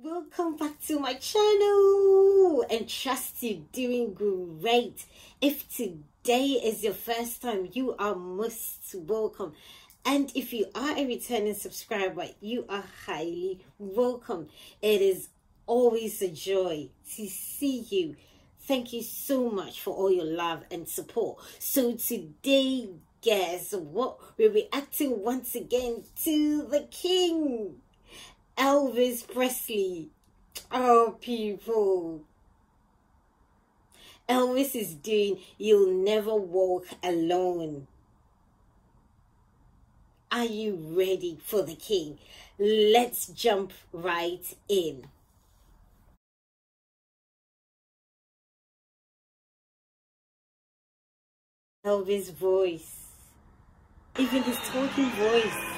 Welcome back to my channel and trust you doing great. If today is your first time, you are most welcome. And if you are a returning subscriber, you are highly welcome. It is always a joy to see you. Thank you so much for all your love and support. So today, guess what? We're reacting once again to the King. Elvis Presley. Oh, people. Elvis is doing You'll Never Walk Alone. Are you ready for the king? Let's jump right in. Elvis' voice, even his talking voice.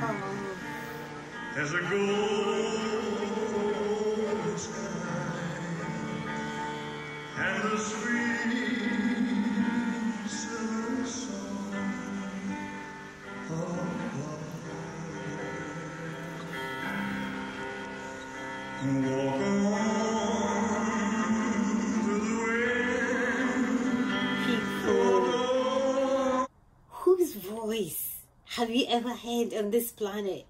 oh, There's a golden sky and the sweet silver song of love. Walk voice have you ever heard on this planet?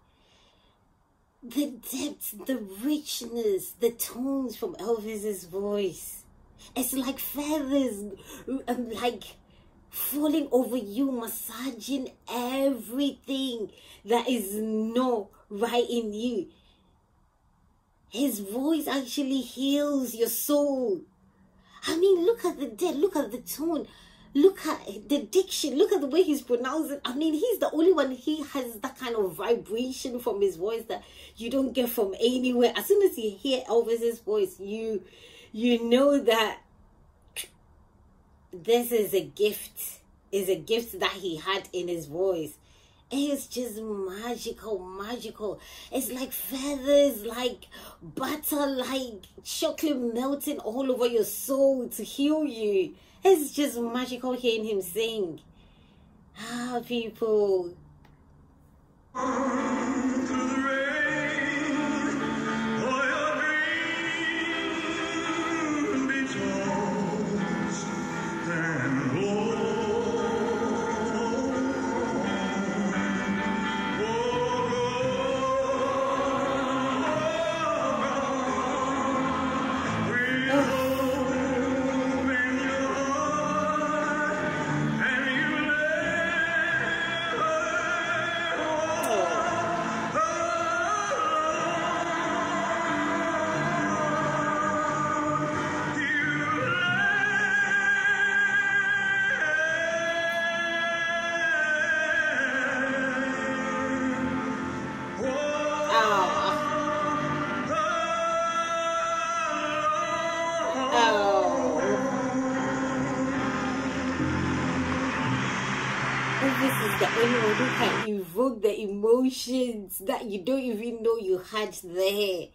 The depth, the richness, the tones from Elvis's voice. It's like feathers, um, like falling over you, massaging everything that is not right in you. His voice actually heals your soul. I mean, look at the depth, look at the tone, look at the diction, look at the way he's pronouncing. I mean, he's the only one. He has that kind of vibration from his voice that you don't get from anywhere. As soon as you hear Elvis's voice, you you know that this is a gift. Is a gift that he had in his voice. It's just magical, magical. It's like feathers, like butter, like chocolate melting all over your soul to heal you. It's just magical hearing him sing. Ah, people. Elvis is the only one who can evoke the emotions that you don't even know you had there.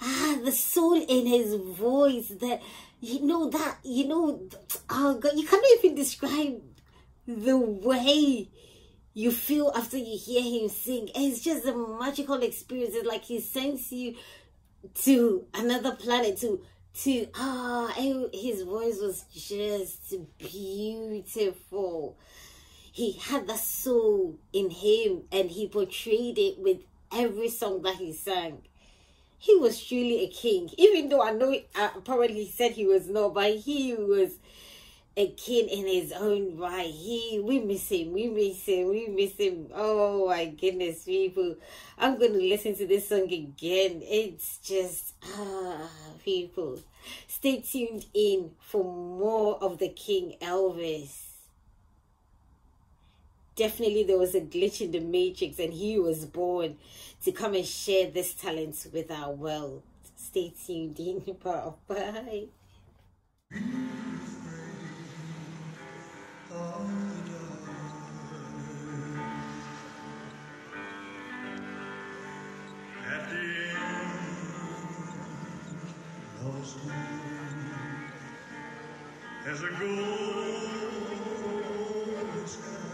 Ah, the soul in his voice, that you know that you know. Oh God, you cannot even describe the way you feel after you hear him sing. It's just a magical experience. It's like he sends you to another planet to to ah eh, his voice was just beautiful he had the soul in him and he portrayed it with every song that he sang he was truly a king even though i know uh, probably said he was not but he was a king in his own right. He, we miss him, we miss him, we miss him. Oh my goodness, people! I'm gonna listen to this song again. It's just ah, people. Stay tuned in for more of the King Elvis. Definitely there was a glitch in the matrix and he was born to come and share this talent with our world. Stay tuned in. Bye. There's a sky